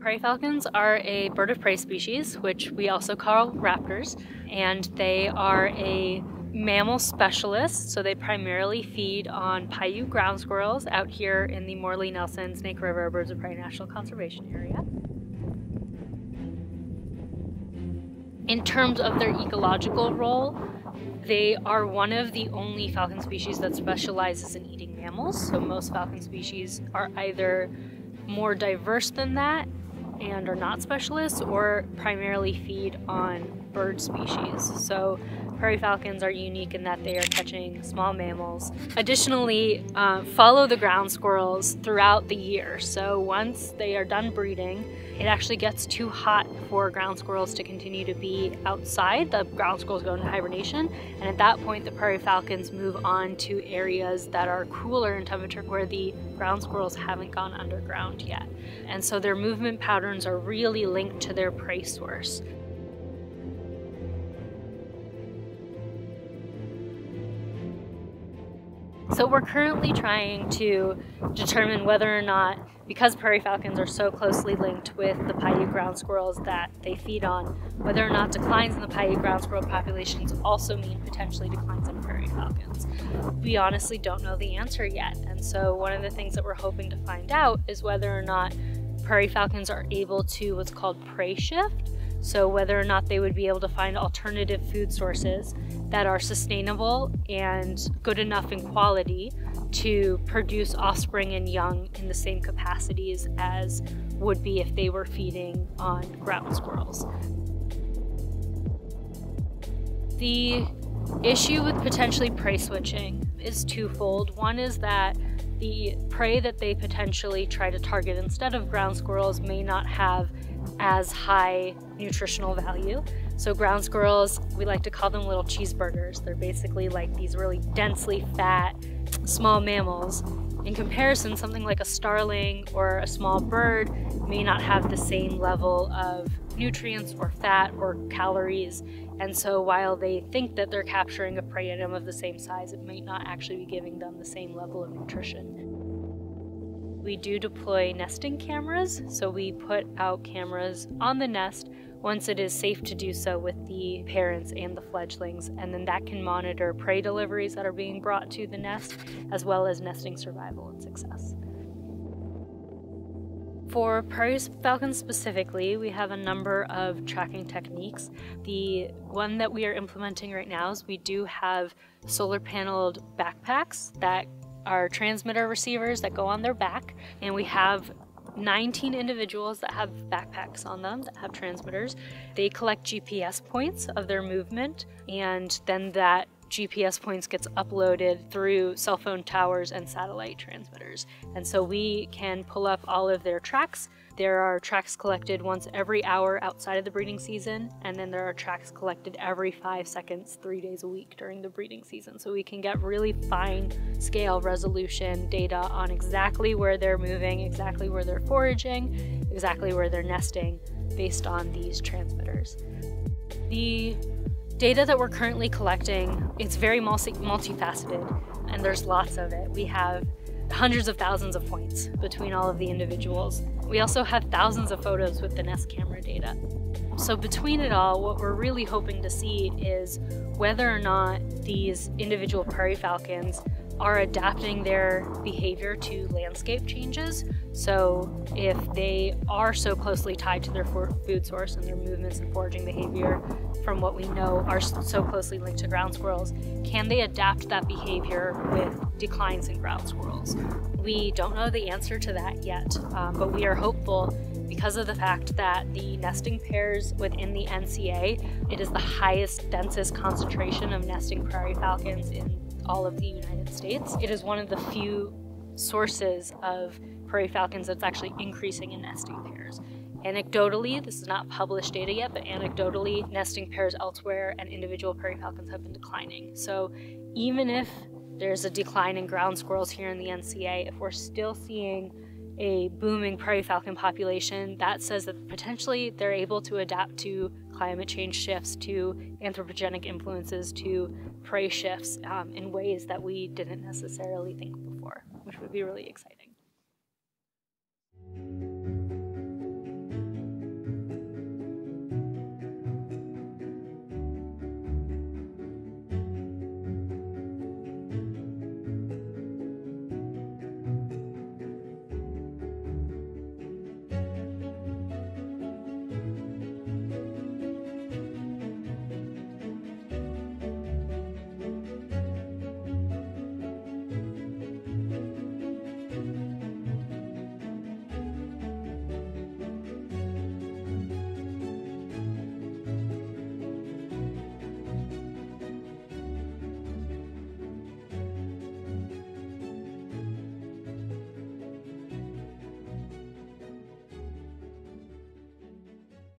Prairie falcons are a bird of prey species, which we also call raptors, and they are a mammal specialist, so they primarily feed on Paiute ground squirrels out here in the Morley Nelson Snake River Birds of Prey National Conservation Area. In terms of their ecological role, they are one of the only falcon species that specializes in eating mammals. So most falcon species are either more diverse than that and are not specialists or primarily feed on bird species. So prairie falcons are unique in that they are catching small mammals. Additionally, uh, follow the ground squirrels throughout the year. So once they are done breeding, it actually gets too hot for ground squirrels to continue to be outside. The ground squirrels go into hibernation, and at that point, the prairie falcons move on to areas that are cooler in temperature where the ground squirrels haven't gone underground yet. And so their movement patterns are really linked to their prey source. So we're currently trying to determine whether or not, because prairie falcons are so closely linked with the Paiute ground squirrels that they feed on, whether or not declines in the Paiute ground squirrel populations also mean potentially declines in prairie falcons. We honestly don't know the answer yet. And so one of the things that we're hoping to find out is whether or not prairie falcons are able to what's called prey shift, so whether or not they would be able to find alternative food sources that are sustainable and good enough in quality to produce offspring and young in the same capacities as would be if they were feeding on ground squirrels. The issue with potentially prey switching is twofold. One is that the prey that they potentially try to target instead of ground squirrels may not have as high nutritional value. So ground squirrels, we like to call them little cheeseburgers. They're basically like these really densely fat small mammals. In comparison, something like a starling or a small bird may not have the same level of nutrients or fat or calories. And so while they think that they're capturing a prey item of the same size, it might not actually be giving them the same level of nutrition. We do deploy nesting cameras, so we put out cameras on the nest once it is safe to do so with the parents and the fledglings, and then that can monitor prey deliveries that are being brought to the nest, as well as nesting survival and success. For prairie falcons specifically, we have a number of tracking techniques. The one that we are implementing right now is we do have solar paneled backpacks that are transmitter receivers that go on their back, and we have 19 individuals that have backpacks on them that have transmitters. They collect GPS points of their movement, and then that GPS points gets uploaded through cell phone towers and satellite transmitters. And so we can pull up all of their tracks. There are tracks collected once every hour outside of the breeding season, and then there are tracks collected every five seconds, three days a week during the breeding season. So we can get really fine scale resolution data on exactly where they're moving, exactly where they're foraging, exactly where they're nesting based on these transmitters. The Data that we're currently collecting, it's very multi multifaceted and there's lots of it. We have hundreds of thousands of points between all of the individuals. We also have thousands of photos with the Nest camera data. So between it all, what we're really hoping to see is whether or not these individual prairie falcons are adapting their behavior to landscape changes. So if they are so closely tied to their food source and their movements and foraging behavior from what we know are so closely linked to ground squirrels, can they adapt that behavior with declines in ground squirrels? We don't know the answer to that yet, um, but we are hopeful because of the fact that the nesting pairs within the NCA, it is the highest, densest concentration of nesting prairie falcons in all of the United States. It is one of the few sources of prairie falcons that's actually increasing in nesting pairs. Anecdotally, this is not published data yet, but anecdotally, nesting pairs elsewhere and individual prairie falcons have been declining. So even if there's a decline in ground squirrels here in the NCA, if we're still seeing a booming prairie falcon population, that says that potentially they're able to adapt to climate change shifts, to anthropogenic influences, to prey shifts um, in ways that we didn't necessarily think before, which would be really exciting.